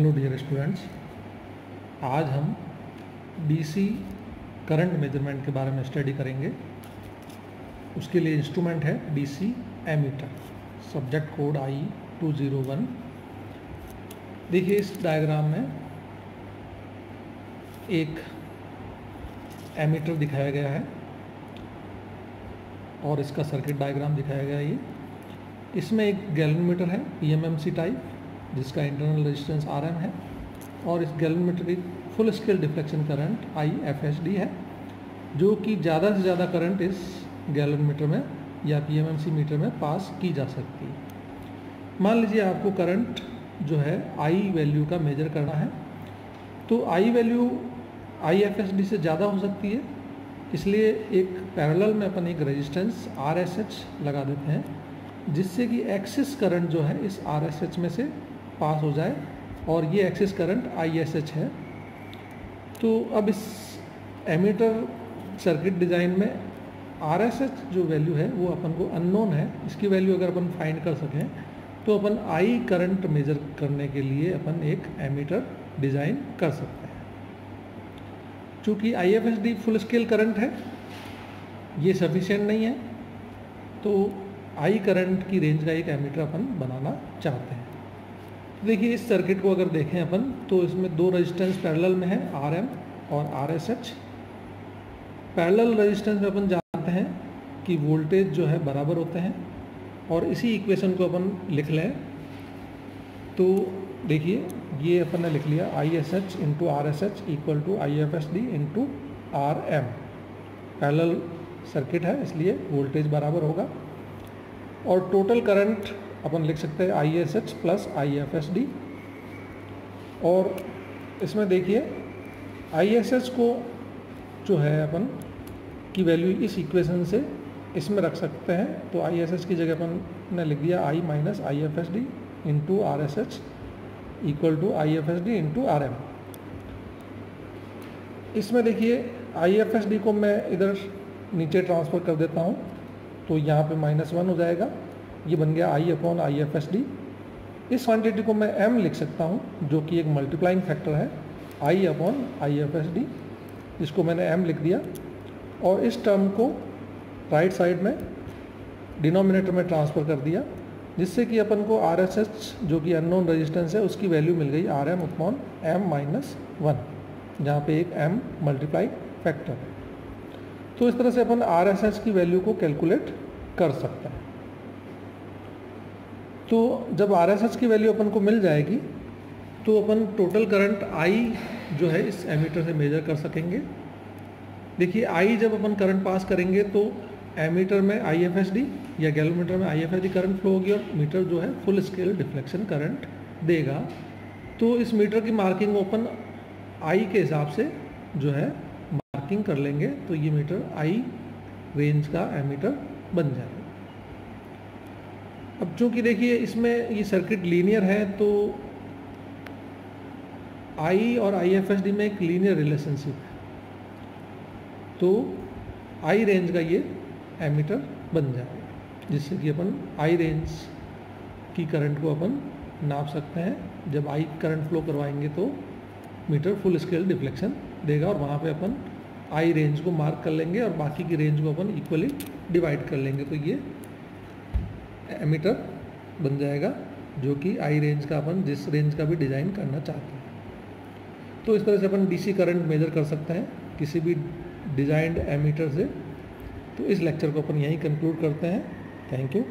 Hello dear students आज हम DC current measurement के बारे में स्टडी करेंगे। उसके लिए इंस्ट्रूमेंट है DC ammeter subject code I two zero one देखिए इस डायग्राम में एक एमीटर दिखाया गया है और इसका सर्किट डायग्राम दिखाया गया है ये। इसमें एक गैलोमीटर है पीएमएमसी टाइप जिसका इंटरनल रेजिस्टेंस आर एम है, और इस गैलोमीटर की full scale deflection current I F S D है, जो कि ज़्यादा से ज़्यादा करंट इस गैलोमीटर में या पीएमएमसी मीटर में पास की जा सकती है। मान लीजिए आपको करंट जो है आई वैल्यू का मेजर करना है तो I value I F S D से ज़्यादा हो सकती है, इसलिए एक पैरेलल में अपन एक रेजिस्टेंस आर एस एच लगा देते हैं, जिससे कि एक्सिस करंट जो है इस आर एस एच में से पास हो जाए और ये एक्सिस करंट आई है। तो अब इस एमीटर सर्किट डिज़ाइन में एच जो वैल्यू है, वो अपन को अननोन है। इसकी वैल्यू अगर अपन फाइंड कर सकें तो अपन आई करंट मेजर करने के लिए अपन एक एमीटर डिज़ाइन कर सकते हैं। चूँकि आई फुल स्केल करंट है, ये सफिशियंट नहीं है तो आई करंट की रेंज का एक एमीटर अपन बनाना चाहते हैं। देखिए, इस सर्किट को अगर देखें अपन तो इसमें दो रेजिस्टेंस पैरेलल में है आर एम और R S H parallel resistance में अपन जानते हैं कि वोल्टेज जो है बराबर होते हैं, और इसी इक्वेशन को अपन लिख लें। तो देखिए, ये अपन ने लिख लिया I S H into R S H equal to I F S D into R M parallel circuit है, इसलिए वोल्टेज बराबर होगा। और टोटल करंट अपन लिख सकते हैं I S H plus I F S D और इसमें देखिए आई एस एच को जो है अपन की वैल्यू इस इक्वेशन से इसमें रख सकते हैं। तो आई एस एच की जगह अपन ने लिख दिया I minus I F S D into R S H equal to I F S D into R M इसमें देखिए आई एफ़ एस डी को मैं इधर नीचे ट्रांसफ़र कर देता हूँ तो यहाँ पे माइनस वन हो जाएगा। ये बन गया I upon I F S D इस क्वांटिटी को मैं एम लिख सकता हूँ, जो कि एक मल्टीप्लाइंग फैक्टर है I upon I F S D इसको मैंने एम लिख दिया, और इस टर्म को राइट साइड में डिनोमिनेटर में ट्रांसफ़र कर दिया, जिससे कि अपन को आर एस एच जो कि अननोन रेजिस्टेंस है, उसकी वैल्यू मिल गई R M upon M minus one जहाँ पे एक एम मल्टीप्लाई फैक्टर है। तो इस तरह से अपन आर एस एच की वैल्यू को कैलकुलेट कर सकते हैं। तो जब आर एस एच की वैल्यू अपन को मिल जाएगी तो अपन टोटल करंट आई जो है इस एमीटर से मेजर कर सकेंगे। देखिए आई जब अपन करंट पास करेंगे तो एमीटर में आई एफ़ एस डी या गैलोमीटर में I F S D current flow होगी और मीटर जो है फुल स्केल डिफ्लेक्शन करंट देगा। तो इस मीटर की मार्किंग ओपन आई के हिसाब से जो है मार्किंग कर लेंगे तो ये मीटर आई रेंज का एमीटर बन जाएगा। अब चूँकि देखिए इसमें ये सर्किट लीनियर है तो आई और आई एफ़ एस डी में एक लीनियर रिलेशनशिप है। तो आई रेंज का ये एमीटर बन जाएगा, जिससे कि अपन आई रेंज की करंट को अपन नाप सकते हैं। जब आई करंट फ्लो करवाएँगे तो मीटर फुल स्केल डिफ्लेक्शन देगा और वहाँ पे अपन आई रेंज को मार्क कर लेंगे और बाकी की रेंज को अपन इक्वली डिवाइड कर लेंगे। तो ये एमीटर बन जाएगा, जो कि आई रेंज का अपन जिस रेंज का भी डिज़ाइन करना चाहते हैं। तो इस तरह से अपन डीसी करंट मेजर कर सकते हैं, किसी भी डिज़ाइंड एमीटर से। तो इस लेक्चर को अपन यहीं कंक्लूड करते हैं। Thank you